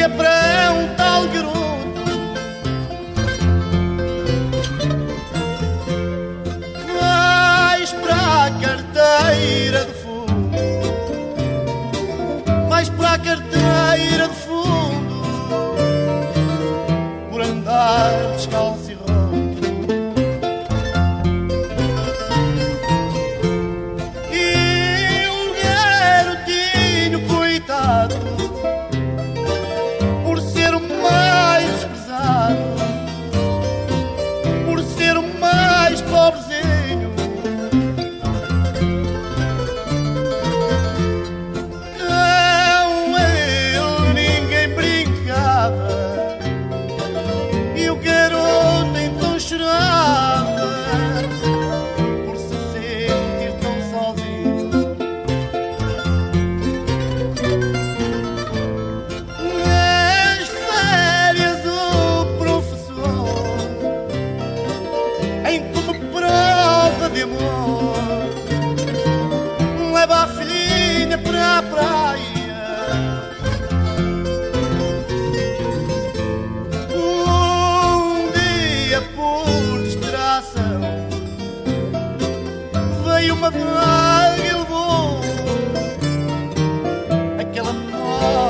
ia para um tal garoto. Mais para a carteira de fundo, mais para a carteira de fundo, por andar descalço. amor. Leva a filhinha pra praia. Um dia por distração Veio uma vaga e levou Aquela porta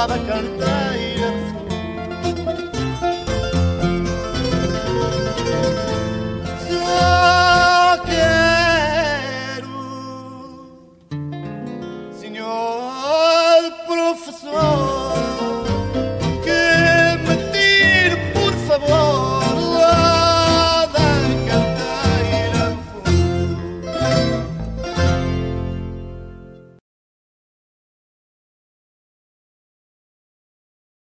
lá da canteira